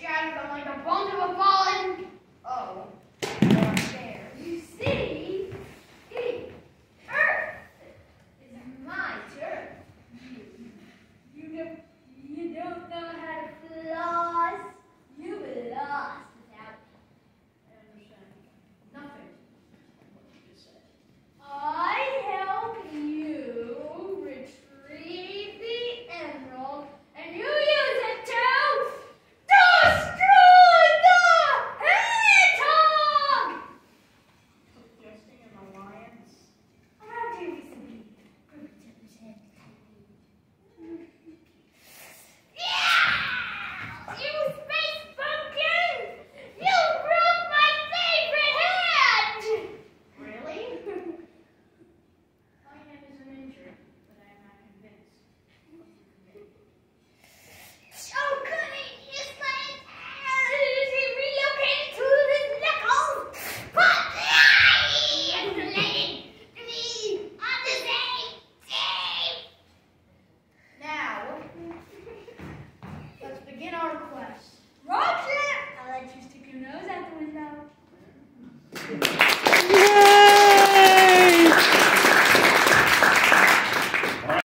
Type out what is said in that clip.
shattered. Like a bundle of